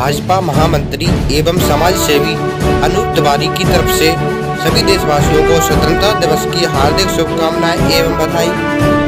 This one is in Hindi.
भाजपा महामंत्री एवं समाज सेवी अनूप तिवारी की तरफ़ से सभी देशवासियों को स्वतंत्रता दिवस की हार्दिक शुभकामनाएँ एवं बधाई।